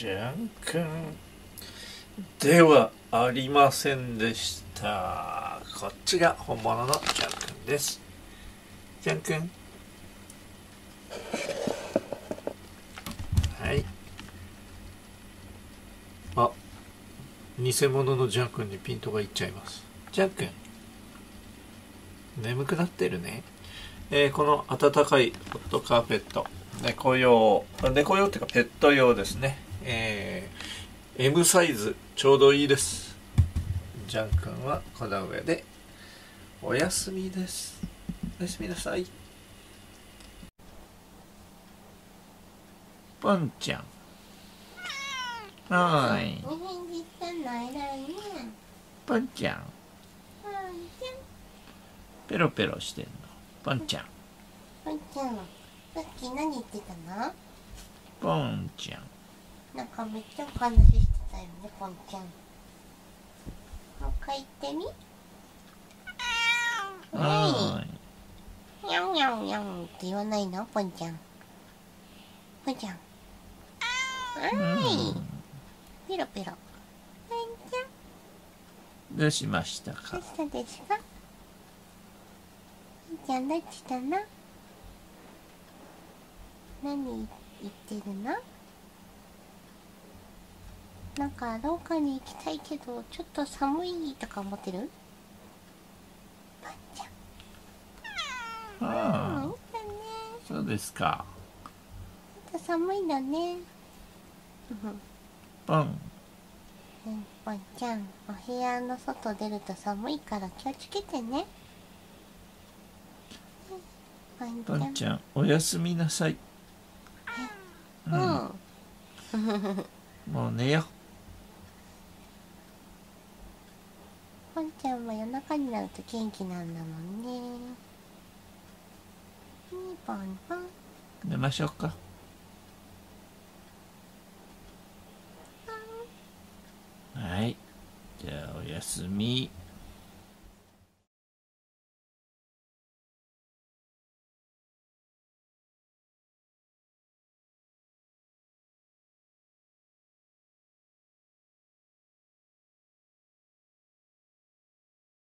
じゃんくんではありませんでした。こっちが本物のじゃんくんです。じゃんくんはい。あ偽物のジャン君にピントがいっちゃいます。ジャン君。眠くなってるね、えーこの暖かいホットカーペット。猫用。猫用っていうかペット用ですね。M サイズちょうどいいです。ジャン君はこの上でおやすみです。おやすみなさい。ポンちゃん。はーい。お返事したないらね。ポンちゃん。はい、ペロペロしてんの。ポンちゃん。ぽんちゃん、さっき何言ってたの？ポンちゃん。なんかめっちゃお話ししてたよね、ぽんちゃん。もう一回言ってみはにゃんにゃんにゃんって言わないの？ぽんちゃん。ぽんちゃん。はい。うんペロペロ。ぽんちゃん、どうしましたどかうしたですか？ぽんちゃん、どうしたの何言ってるの？なんか廊下に行きたいけどちょっと寒いとか思ってる？ぽんちゃん。うん、いいあだねあ。そうですか。ちょっと寒いんだね。うん。ぽんちゃん。お部屋の外出ると寒いから気をつけてね。うんぽんちゃん。ポンちゃんおやすみなさい。うん、もう寝よぽんちゃんも夜中になると元気なんだもんね。ピーポンポン。う寝ましょうか。はい。じゃあおやすみ